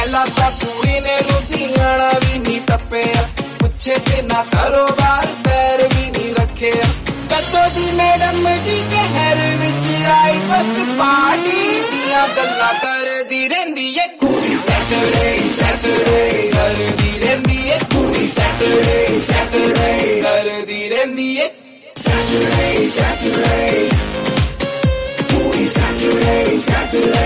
ਪਹਿਲਾਂ ਤਾਂ ਕੁੜੀ ਨੇ ਲੁਧਿਆਣਾ ਵੀ ਨਹੀਂ ਟੱਪਿਆ ਪੁੱਛੇ ਤੇ ਨਾ ਕਾਰੋਬਾਰ ਪੈਰ ਵੀ ਨਹੀਂ ਰੱਖਿਆ ਕਦੋਂ ਦੀ ਮੈਡਮ ਜੀ ਸ਼ਹਿਰ ਵਿੱਚ ਆਈ ਬਸ ਪਾਰਟੀ ਦੀਆਂ ਗੱਲਾਂ ਕਰਦੀ ਰਹਿੰਦੀ ਏ ਕੁੜੀ ਸੈਟਰਡੇ ਸੈਟਰਡੇ ਕਰਦੀ ਰਹਿੰਦੀ ਏ ਕੁੜੀ ਸੈਟਰਡੇ ਸੈਟਰਡੇ ਕਰਦੀ ਰਹਿੰਦੀ ਏ Saturday, Saturday. Saturday, Saturday.